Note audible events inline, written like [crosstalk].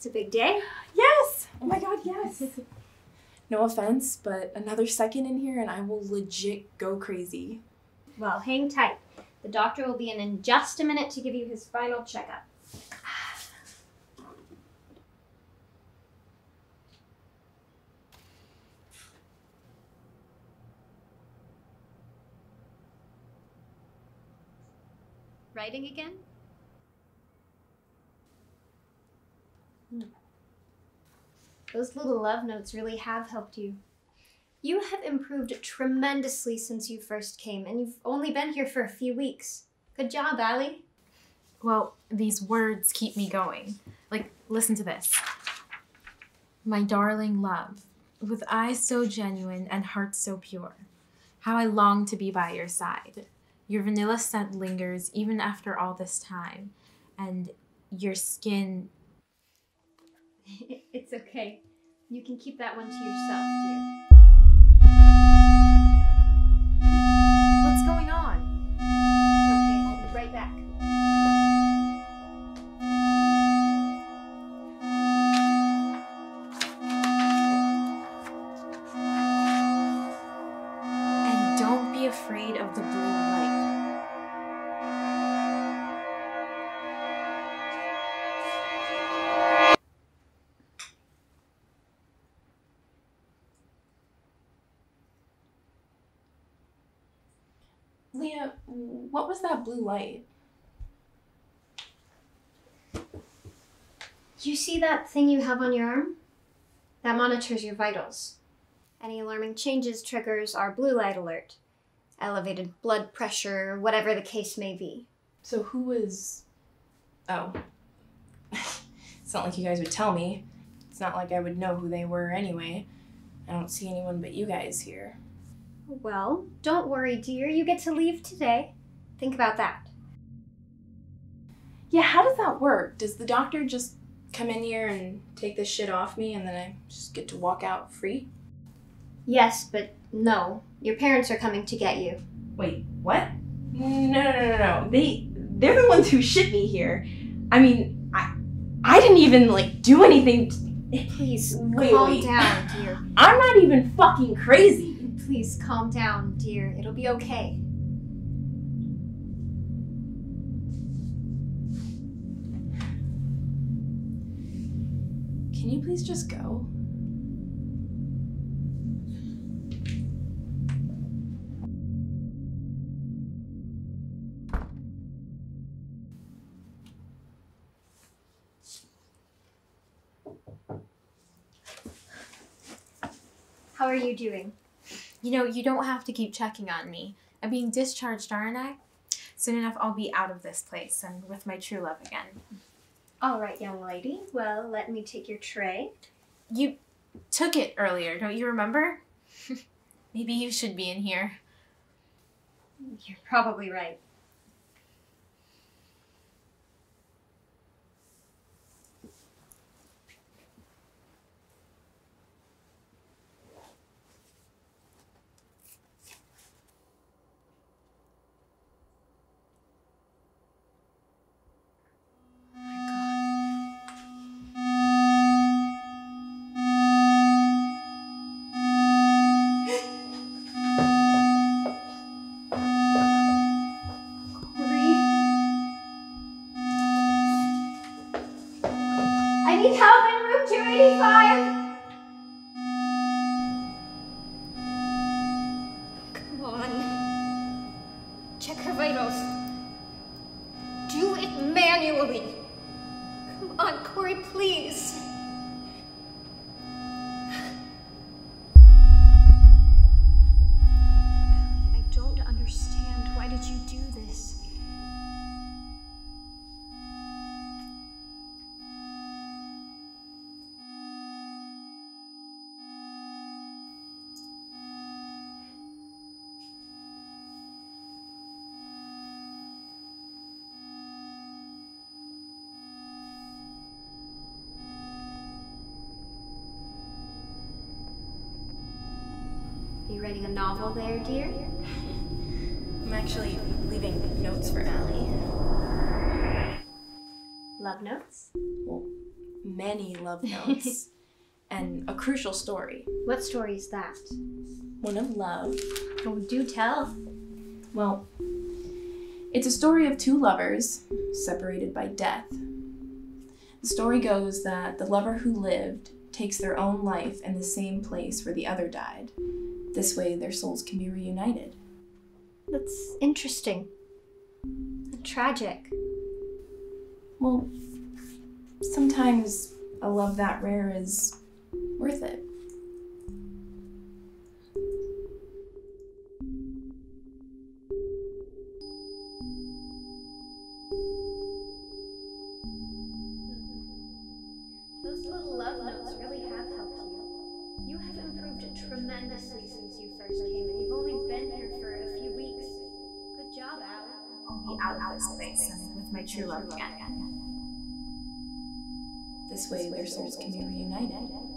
It's a big day. Yes! Oh my god, yes! [laughs] no offense, but another second in here and I will legit go crazy. Well, hang tight. The doctor will be in in just a minute to give you his final checkup. Writing again? Those little love notes really have helped you. You have improved tremendously since you first came, and you've only been here for a few weeks. Good job, Allie. Well, these words keep me going. Like, listen to this. My darling love, with eyes so genuine and heart so pure, how I long to be by your side. Your vanilla scent lingers even after all this time, and your skin. [laughs] it's okay. You can keep that one to yourself, dear. What's going on? Okay, I'll be right back. And don't be afraid of the blue Leah, what was that blue light? You see that thing you have on your arm? That monitors your vitals. Any alarming changes triggers our blue light alert. Elevated blood pressure, whatever the case may be. So who was. Oh. [laughs] it's not like you guys would tell me. It's not like I would know who they were anyway. I don't see anyone but you guys here. Well, don't worry, dear. You get to leave today. Think about that. Yeah, how does that work? Does the doctor just come in here and take this shit off me and then I just get to walk out free? Yes, but no. Your parents are coming to get you. Wait, what? No, no, no, no, no. They they're the ones who shipped me here. I mean, I I didn't even like do anything. Please, Wait, calm wait. down, dear. [laughs] I'm not even fucking crazy. Please calm down, dear. It'll be okay. Can you please just go? How are you doing? You know, you don't have to keep checking on me. I'm being discharged, aren't I? Soon enough, I'll be out of this place and with my true love again. All right, young lady. Well, let me take your tray. You took it earlier, don't you remember? [laughs] Maybe you should be in here. You're probably right. Need help in room 285. Come on. Check her vitals. Do it manually. Come on, Corey, please. Writing a novel there, dear? [laughs] I'm actually leaving notes for Allie. Love notes? Well, many love notes [laughs] and a crucial story. What story is that? One of love. Oh, do tell. Well, it's a story of two lovers separated by death. The story goes that the lover who lived takes their own life in the same place where the other died. This way, their souls can be reunited. That's interesting. Tragic. Well, sometimes a love that rare is worth it. My true love again. This way, their souls can be reunited.